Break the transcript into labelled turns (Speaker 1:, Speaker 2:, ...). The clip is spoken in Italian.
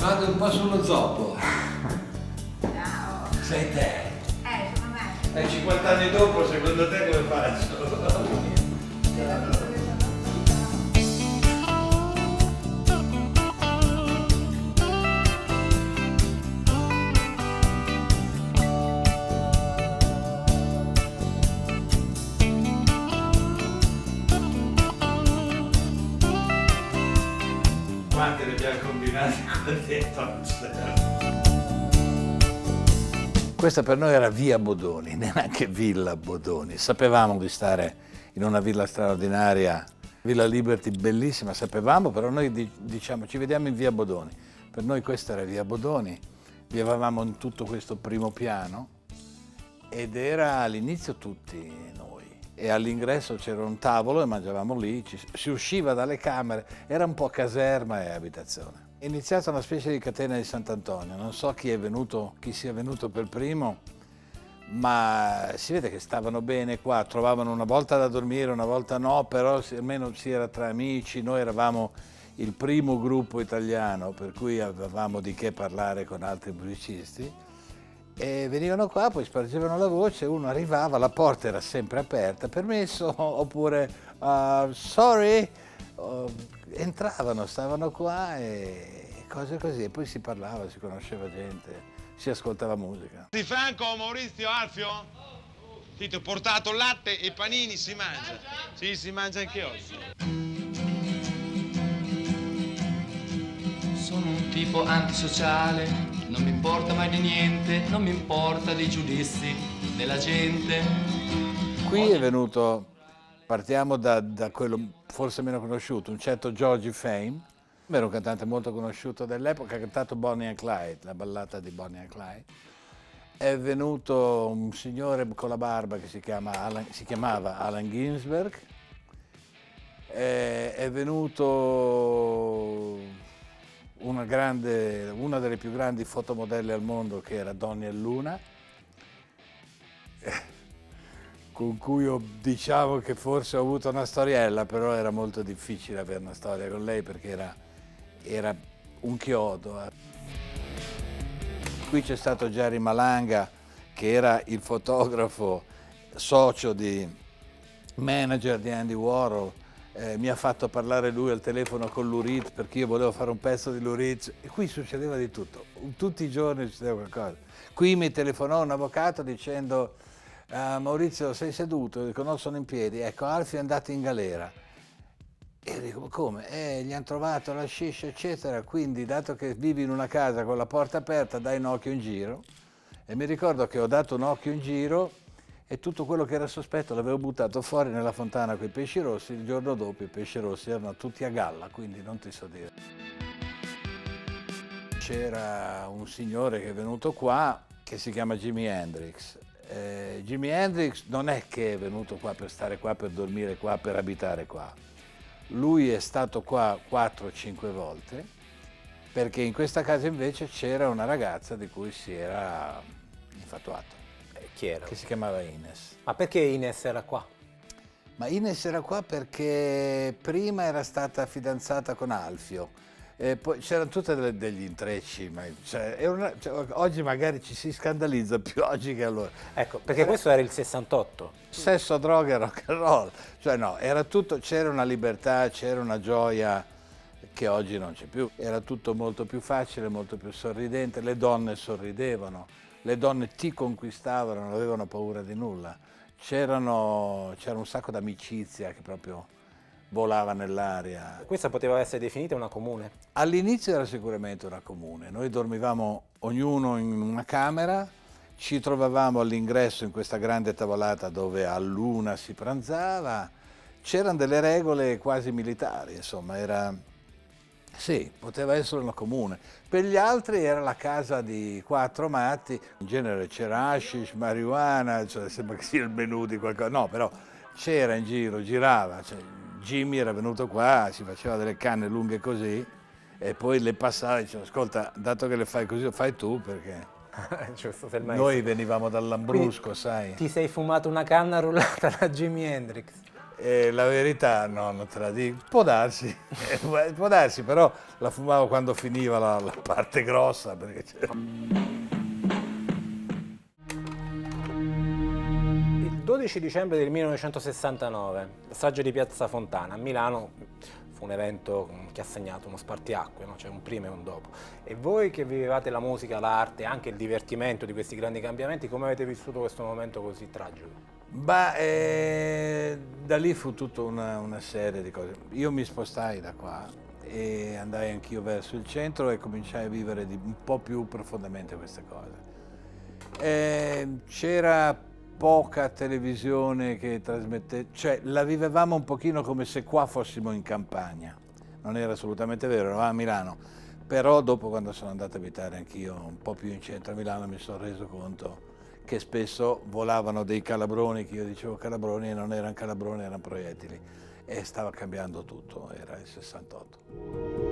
Speaker 1: Vado un po' sullo zoppo.
Speaker 2: Ciao.
Speaker 1: Sei te.
Speaker 2: Eh, sono me.
Speaker 3: E 50 anni dopo, secondo te come faccio? Abbiamo combinate qua dentro?
Speaker 1: Questa per noi era via Bodoni, neanche villa Bodoni. Sapevamo di stare in una villa straordinaria, Villa Liberty bellissima, sapevamo, però noi di- diciamo ci vediamo in via Bodoni. Per noi questa era via Bodoni, vivevamo in tutto questo primo piano ed era all'inizio tutti noi. E all'ingresso c'era un tavolo e mangiavamo lì, ci- si usciva dalle camere, era un po' caserma e abitazione. È iniziata una specie di catena di Sant'Antonio, non so chi venuto, chi sia venuto per primo, ma si vede che stavano bene qua, trovavano una volta da dormire, una volta no, però almeno si era tra amici, noi eravamo il primo gruppo italiano per cui avevamo di che parlare con altri musicisti. E venivano qua, poi spargevano la voce, uno arrivava, la porta era sempre aperta, permesso? Oppure uh, sorry, Oh, entravano, stavano qua e cose così e poi si parlava, si conosceva gente, si ascoltava musica.
Speaker 4: Di Franco, Maurizio, Alfio? Sì, ti ho portato latte e panini, si mangia. Sì, si mangia anche oggi.
Speaker 5: Sono un tipo antisociale, non mi importa mai di niente, non mi importa dei giudizi della gente.
Speaker 1: Qui è venuto, partiamo da, da quello forse meno conosciuto, un certo Georgie Fame, era un cantante molto conosciuto dell'epoca, ha cantato Bonnie and Clyde, la ballata di Bonnie and Clyde. È venuto un signore con la barba che si, chiama Alan- si chiamava Alan Ginsberg, è, è venuto una, grande, una delle più grandi fotomodelle al mondo che era Donnie Luna, con cui ho, diciamo che forse ho avuto una storiella, però era molto difficile avere una storia con lei perché era, era un chiodo. eh. Qui c'è stato Jerry Malanga che era il fotografo socio di manager di Andy Warhol, eh, mi ha fatto parlare lui al telefono con Lurid perché io volevo fare un pezzo di Lurid e qui succedeva di tutto, tutti i giorni succedeva qualcosa. Qui mi telefonò un avvocato dicendo "Ah, Maurizio sei seduto, dico no sono in piedi, ecco Alfio è andato in galera. E io dico, "Ma come? Eh, gli hanno trovato la sciscia, eccetera, quindi dato che vivi in una casa con la porta aperta, dai un occhio in giro. E mi ricordo che ho dato un occhio in giro e tutto quello che era sospetto l'avevo buttato fuori nella fontana con i pesci rossi, il giorno dopo i pesci rossi erano tutti a galla, quindi non ti so dire. C'era un signore che è venuto qua che si chiama Jimi Hendrix. Eh, Jimi Hendrix non è che è venuto qua per stare qua, per dormire qua, per abitare qua. Lui è stato qua 4-5 volte perché in questa casa invece c'era una ragazza di cui si era infatuato,
Speaker 6: Eh, chi era?
Speaker 1: che si chiamava Ines.
Speaker 6: Ma perché Ines era qua?
Speaker 1: Ma Ines era qua perché prima era stata fidanzata con Alfio, e poi c'erano tutti degli intrecci, ma cioè, una- cioè, oggi magari ci si scandalizza più oggi che allora.
Speaker 6: Ecco, perché questo era il 68.
Speaker 1: Sesso, droga e rock and roll, cioè no, era tutto, c'era una libertà, c'era una gioia che oggi non c'è più, era tutto molto più facile, molto più sorridente, le donne sorridevano, le donne ti conquistavano, non avevano paura di nulla, C'erano- c'era un sacco d'amicizia che proprio volava nell'aria.
Speaker 6: Questa poteva essere definita una comune.
Speaker 1: All'inizio era sicuramente una comune, noi dormivamo ognuno in una camera, ci trovavamo all'ingresso in questa grande tavolata dove a luna si pranzava, c'erano delle regole quasi militari, insomma, era... Sì, poteva essere una comune. Per gli altri era la casa di quattro matti, in genere c'era hashish, marijuana, cioè sembra che sia il menù di qualcosa, no, però c'era in giro, girava, cioè, Jimmy era venuto qua, si faceva delle canne lunghe così e poi le passava e diceva, ascolta, dato che le fai così, lo fai tu perché
Speaker 6: Giusto il maestro.
Speaker 1: noi venivamo dal Lambrusco, sai.
Speaker 6: Ti sei fumato una canna rullata da Jimi Hendrix.
Speaker 1: E la verità, no, non te la dico, può darsi, può darsi, però la fumavo quando finiva la, la parte grossa. Perché
Speaker 6: 12 dicembre del 1969, la strage di Piazza Fontana a Milano fu un evento che ha segnato uno spartiacque, no? c'è un prima e un dopo. E voi che vivevate la musica, l'arte, anche il divertimento di questi grandi cambiamenti, come avete vissuto questo momento così tragico?
Speaker 1: Ma eh, da lì fu tutta una, una serie di cose. Io mi spostai da qua e andai anch'io verso il centro e cominciai a vivere un po' più profondamente queste cose. Eh, c'era poca televisione che trasmetteva, cioè la vivevamo un pochino come se qua fossimo in campagna. Non era assolutamente vero, eravamo a Milano. Però dopo quando sono andato a abitare anch'io un po' più in centro a Milano mi sono reso conto che spesso volavano dei calabroni, che io dicevo calabroni e non erano calabroni, erano proiettili. E stava cambiando tutto, era il 68.